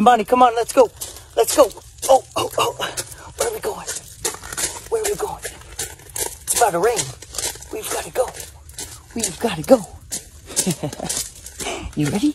Money, come on, let's go. Let's go. Oh, oh, oh. Where are we going? Where are we going? It's about to rain. We've got to go. We've got to go. you ready?